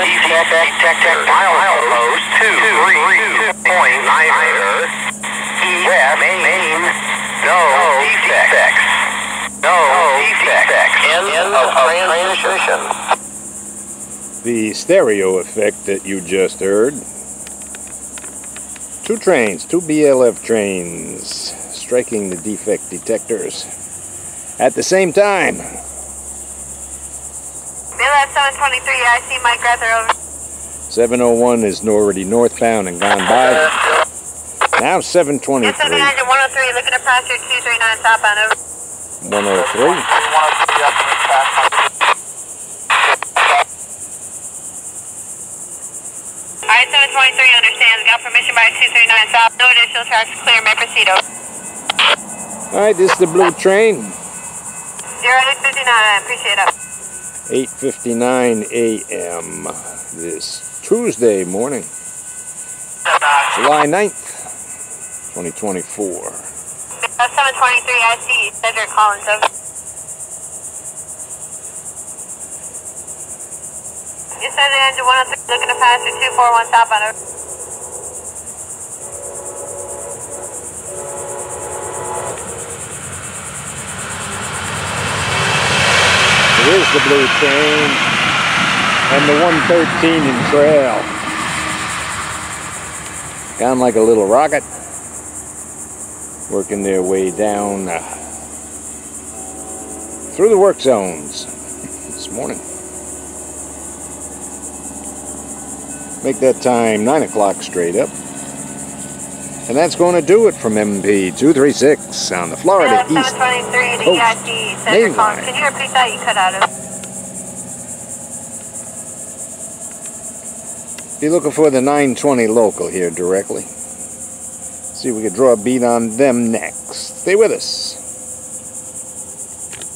Detector milepost 232.9 West Main. No. No. End of transmission. The stereo effect that you just heard. Two trains, two BLF trains, striking the defect detectors at the same time. BLF 723, I see Mike Grether over. 701 is already northbound and gone by. Now 723. Yes, 79 to 103, looking at passenger 239 southbound over. 103. Alright, 723 understands. Got permission by 239 south. No additional tracks clear. May proceed over. Alright, this is the blue train. Zero eight fifty nine. I appreciate it. 8.59 a.m. this Tuesday morning. July 9th, 2024. Uh, 723, EIC Cedric Collins over. You said the engine 103, looking to passenger 241 southbound over. It is the blue train and the 113 in trail. Down like a little rocket. Working their way down uh, through the work zones this morning. Make that time 9 o'clock straight up. And that's going to do it from MP 236 on the Florida BLF East 723 Coast EIC Cedric Collins. Can you repeat that? You cut out of. Be looking for the 920 local here directly. See if we can draw a beat on them next. Stay with us.